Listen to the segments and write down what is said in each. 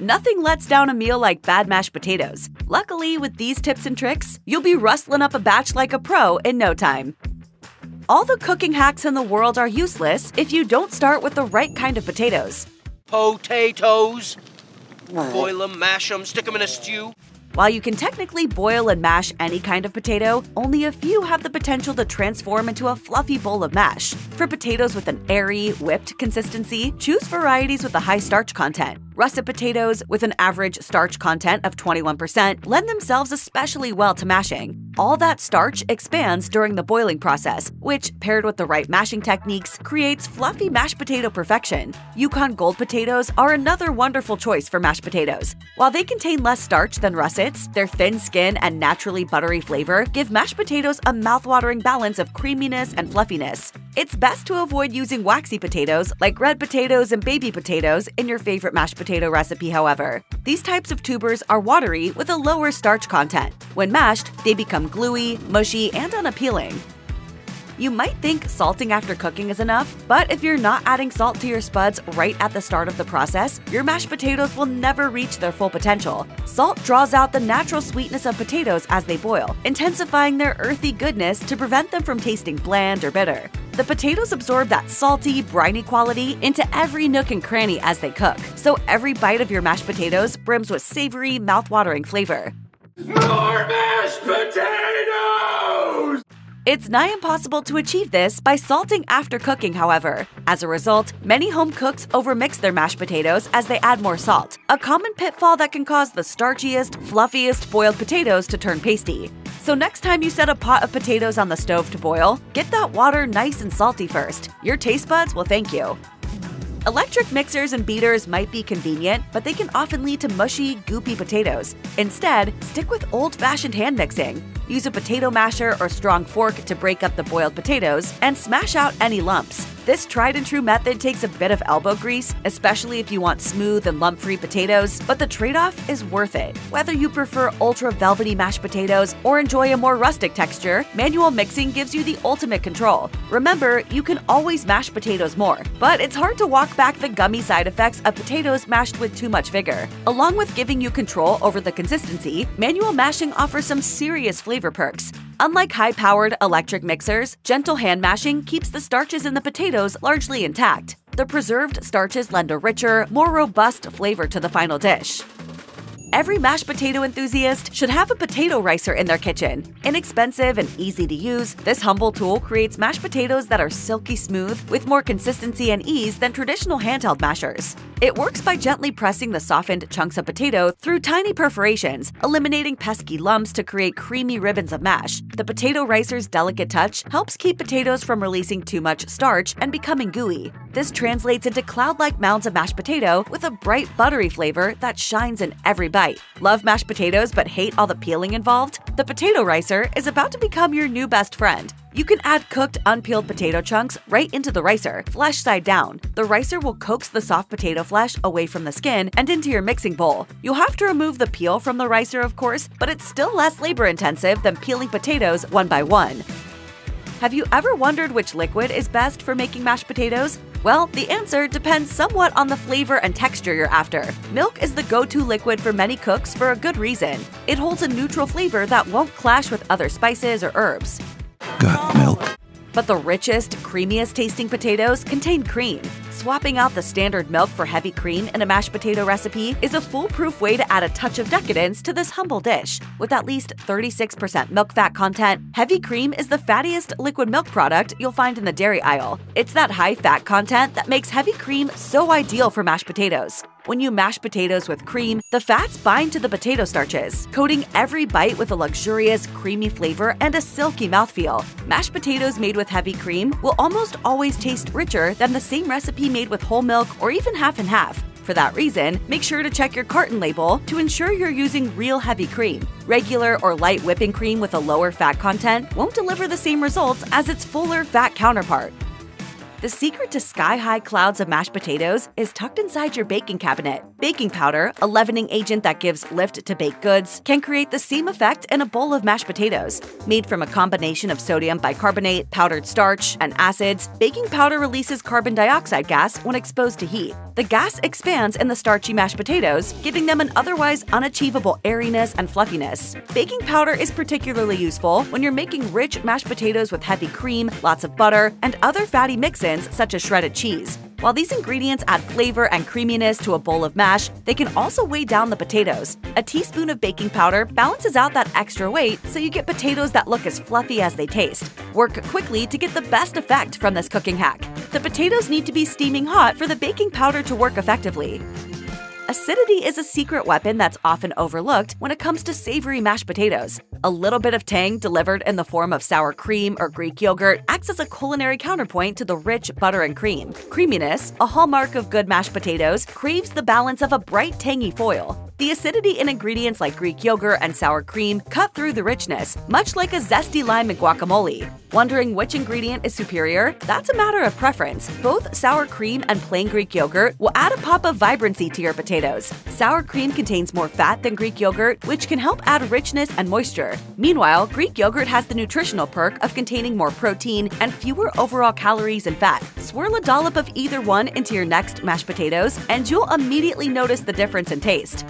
Nothing lets down a meal like bad mashed potatoes. Luckily, with these tips and tricks, you'll be rustling up a batch like a pro in no time. All the cooking hacks in the world are useless if you don't start with the right kind of potatoes. Potatoes. Boil them, mash them, stick them in a stew. While you can technically boil and mash any kind of potato, only a few have the potential to transform into a fluffy bowl of mash. For potatoes with an airy, whipped consistency, choose varieties with a high starch content. Russet potatoes, with an average starch content of 21%, lend themselves especially well to mashing. All that starch expands during the boiling process, which, paired with the right mashing techniques, creates fluffy mashed potato perfection. Yukon Gold potatoes are another wonderful choice for mashed potatoes. While they contain less starch than russets, their thin skin and naturally buttery flavor give mashed potatoes a mouthwatering balance of creaminess and fluffiness. It's best to avoid using waxy potatoes like red potatoes and baby potatoes in your favorite mashed potato recipe, however. These types of tubers are watery with a lower starch content. When mashed, they become gluey, mushy, and unappealing. You might think salting after cooking is enough, but if you're not adding salt to your spuds right at the start of the process, your mashed potatoes will never reach their full potential. Salt draws out the natural sweetness of potatoes as they boil, intensifying their earthy goodness to prevent them from tasting bland or bitter. The potatoes absorb that salty, briny quality into every nook and cranny as they cook, so every bite of your mashed potatoes brims with savory, mouth-watering flavor. More mashed potatoes! It's nigh impossible to achieve this by salting after cooking, however. As a result, many home cooks overmix their mashed potatoes as they add more salt, a common pitfall that can cause the starchiest, fluffiest boiled potatoes to turn pasty. So next time you set a pot of potatoes on the stove to boil, get that water nice and salty first. Your taste buds will thank you. Electric mixers and beaters might be convenient, but they can often lead to mushy, goopy potatoes. Instead, stick with old fashioned hand mixing. Use a potato masher or strong fork to break up the boiled potatoes and smash out any lumps. This tried and true method takes a bit of elbow grease, especially if you want smooth and lump free potatoes, but the trade off is worth it. Whether you prefer ultra velvety mashed potatoes or enjoy a more rustic texture, manual mixing gives you the ultimate control. Remember, you can always mash potatoes more, but it's hard to walk back the gummy side effects of potatoes mashed with too much vigor. Along with giving you control over the consistency, manual mashing offers some serious flavor perks. Unlike high powered electric mixers, gentle hand mashing keeps the starches in the potatoes largely intact. The preserved starches lend a richer, more robust flavor to the final dish. Every mashed potato enthusiast should have a potato ricer in their kitchen. Inexpensive and easy to use, this humble tool creates mashed potatoes that are silky smooth with more consistency and ease than traditional handheld mashers. It works by gently pressing the softened chunks of potato through tiny perforations, eliminating pesky lumps to create creamy ribbons of mash. The potato ricer's delicate touch helps keep potatoes from releasing too much starch and becoming gooey. This translates into cloud-like mounds of mashed potato with a bright buttery flavor that shines in every bite. Love mashed potatoes but hate all the peeling involved? The potato ricer is about to become your new best friend. You can add cooked, unpeeled potato chunks right into the ricer, flesh side down. The ricer will coax the soft potato flesh away from the skin and into your mixing bowl. You'll have to remove the peel from the ricer, of course, but it's still less labor intensive than peeling potatoes one by one. Have you ever wondered which liquid is best for making mashed potatoes? Well, the answer depends somewhat on the flavor and texture you're after. Milk is the go to liquid for many cooks for a good reason. It holds a neutral flavor that won't clash with other spices or herbs. Got milk. But the richest, creamiest tasting potatoes contain cream. Swapping out the standard milk for heavy cream in a mashed potato recipe is a foolproof way to add a touch of decadence to this humble dish. With at least 36% milk fat content, heavy cream is the fattiest liquid milk product you'll find in the dairy aisle. It's that high fat content that makes heavy cream so ideal for mashed potatoes. When you mash potatoes with cream, the fats bind to the potato starches, coating every bite with a luxurious, creamy flavor and a silky mouthfeel. Mashed potatoes made with heavy cream will almost always taste richer than the same recipe made with whole milk or even half and half. For that reason, make sure to check your carton label to ensure you're using real heavy cream. Regular or light whipping cream with a lower fat content won't deliver the same results as its fuller fat counterpart. The secret to sky high clouds of mashed potatoes is tucked inside your baking cabinet. Baking powder, a leavening agent that gives lift to baked goods, can create the same effect in a bowl of mashed potatoes. Made from a combination of sodium bicarbonate, powdered starch, and acids, baking powder releases carbon dioxide gas when exposed to heat. The gas expands in the starchy mashed potatoes, giving them an otherwise unachievable airiness and fluffiness. Baking powder is particularly useful when you're making rich mashed potatoes with heavy cream, lots of butter, and other fatty mix-ins such as shredded cheese. While these ingredients add flavor and creaminess to a bowl of mash, they can also weigh down the potatoes. A teaspoon of baking powder balances out that extra weight so you get potatoes that look as fluffy as they taste. Work quickly to get the best effect from this cooking hack. The potatoes need to be steaming hot for the baking powder to work effectively. Acidity is a secret weapon that's often overlooked when it comes to savory mashed potatoes. A little bit of tang delivered in the form of sour cream or Greek yogurt acts as a culinary counterpoint to the rich butter and cream. Creaminess, a hallmark of good mashed potatoes, craves the balance of a bright tangy foil. The acidity in ingredients like Greek yogurt and sour cream cut through the richness, much like a zesty lime in guacamole. Wondering which ingredient is superior? That's a matter of preference. Both sour cream and plain Greek yogurt will add a pop of vibrancy to your potatoes. Sour cream contains more fat than Greek yogurt, which can help add richness and moisture. Meanwhile, Greek yogurt has the nutritional perk of containing more protein and fewer overall calories and fat. Swirl a dollop of either one into your next mashed potatoes, and you'll immediately notice the difference in taste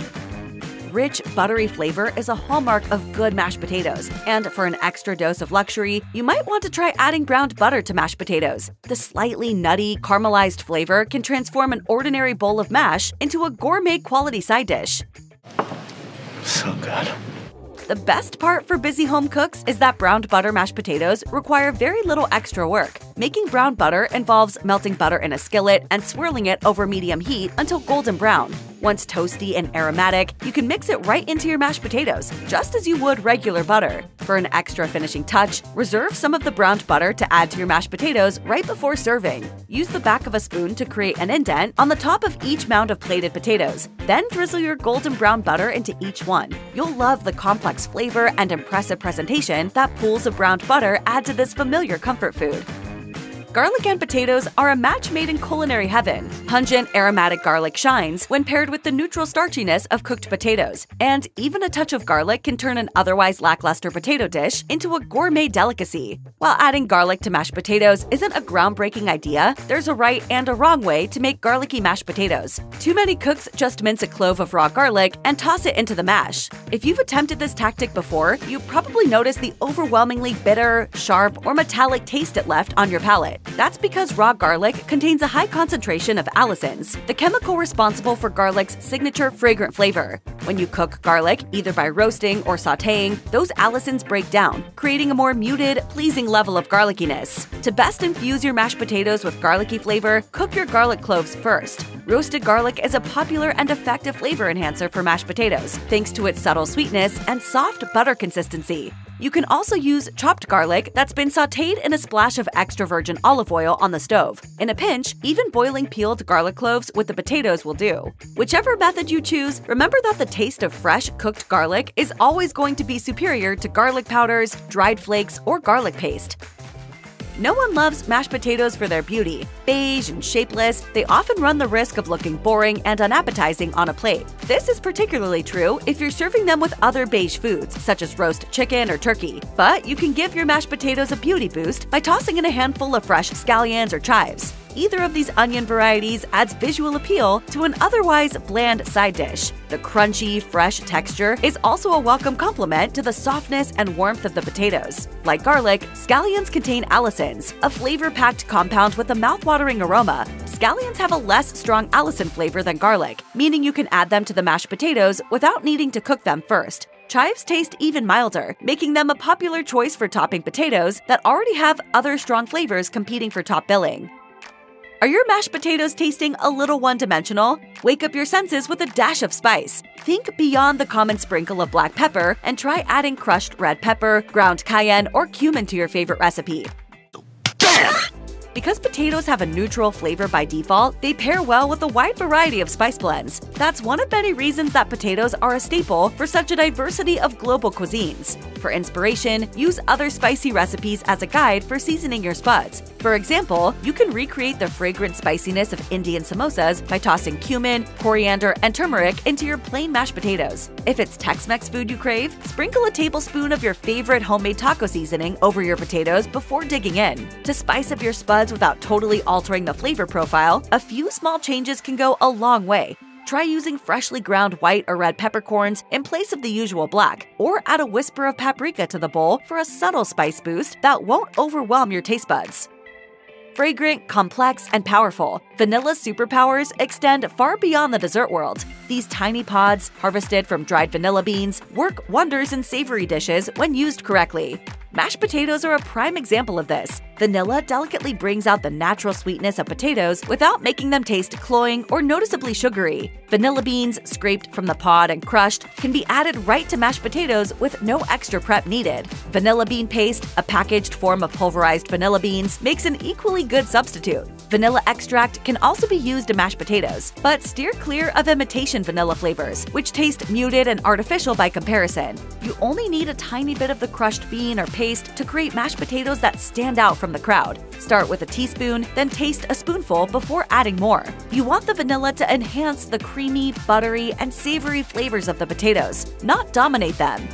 rich, buttery flavor is a hallmark of good mashed potatoes. And for an extra dose of luxury, you might want to try adding browned butter to mashed potatoes. The slightly nutty, caramelized flavor can transform an ordinary bowl of mash into a gourmet quality side dish. So good. The best part for busy home cooks is that browned butter mashed potatoes require very little extra work. Making brown butter involves melting butter in a skillet and swirling it over medium heat until golden brown. Once toasty and aromatic, you can mix it right into your mashed potatoes, just as you would regular butter. For an extra finishing touch, reserve some of the browned butter to add to your mashed potatoes right before serving. Use the back of a spoon to create an indent on the top of each mound of plated potatoes. Then drizzle your golden brown butter into each one. You'll love the complex flavor and impressive presentation that pools of browned butter add to this familiar comfort food. Garlic and potatoes are a match made in culinary heaven. Pungent, aromatic garlic shines when paired with the neutral starchiness of cooked potatoes, and even a touch of garlic can turn an otherwise lackluster potato dish into a gourmet delicacy. While adding garlic to mashed potatoes isn't a groundbreaking idea, there's a right and a wrong way to make garlicky mashed potatoes. Too many cooks just mince a clove of raw garlic and toss it into the mash. If you've attempted this tactic before, you probably noticed the overwhelmingly bitter, sharp, or metallic taste it left on your palate. That's because raw garlic contains a high concentration of allicins, the chemical responsible for garlic's signature fragrant flavor. When you cook garlic, either by roasting or sauteing, those allicins break down, creating a more muted, pleasing level of garlickiness. To best infuse your mashed potatoes with garlicky flavor, cook your garlic cloves first. Roasted garlic is a popular and effective flavor enhancer for mashed potatoes, thanks to its subtle sweetness and soft butter consistency. You can also use chopped garlic that's been sauteed in a splash of extra virgin olive oil on the stove. In a pinch, even boiling peeled garlic cloves with the potatoes will do. Whichever method you choose, remember that the taste of fresh cooked garlic is always going to be superior to garlic powders, dried flakes, or garlic paste. No one loves mashed potatoes for their beauty. Beige and shapeless, they often run the risk of looking boring and unappetizing on a plate. This is particularly true if you're serving them with other beige foods, such as roast chicken or turkey. But you can give your mashed potatoes a beauty boost by tossing in a handful of fresh scallions or chives. Either of these onion varieties adds visual appeal to an otherwise bland side dish. The crunchy, fresh texture is also a welcome complement to the softness and warmth of the potatoes. Like garlic, scallions contain allicins, a flavor-packed compound with a mouthwatering aroma. Scallions have a less strong allicin flavor than garlic, meaning you can add them to the mashed potatoes without needing to cook them first. Chives taste even milder, making them a popular choice for topping potatoes that already have other strong flavors competing for top billing. Are your mashed potatoes tasting a little one dimensional? Wake up your senses with a dash of spice. Think beyond the common sprinkle of black pepper and try adding crushed red pepper, ground cayenne, or cumin to your favorite recipe. Because potatoes have a neutral flavor by default, they pair well with a wide variety of spice blends. That's one of many reasons that potatoes are a staple for such a diversity of global cuisines. For inspiration, use other spicy recipes as a guide for seasoning your spuds. For example, you can recreate the fragrant spiciness of Indian samosas by tossing cumin, coriander, and turmeric into your plain mashed potatoes. If it's Tex-Mex food you crave, sprinkle a tablespoon of your favorite homemade taco seasoning over your potatoes before digging in. To spice up your spuds without totally altering the flavor profile, a few small changes can go a long way. Try using freshly ground white or red peppercorns in place of the usual black, or add a whisper of paprika to the bowl for a subtle spice boost that won't overwhelm your taste buds. Fragrant, complex, and powerful, Vanilla's superpowers extend far beyond the dessert world. These tiny pods, harvested from dried vanilla beans, work wonders in savory dishes when used correctly. Mashed potatoes are a prime example of this. Vanilla delicately brings out the natural sweetness of potatoes without making them taste cloying or noticeably sugary. Vanilla beans, scraped from the pod and crushed, can be added right to mashed potatoes with no extra prep needed. Vanilla bean paste, a packaged form of pulverized vanilla beans, makes an equally good substitute. Vanilla extract can also be used to mash potatoes, but steer clear of imitation vanilla flavors, which taste muted and artificial by comparison. You only need a tiny bit of the crushed bean or paste to create mashed potatoes that stand out from the crowd. Start with a teaspoon, then taste a spoonful before adding more. You want the vanilla to enhance the creamy, buttery, and savory flavors of the potatoes, not dominate them.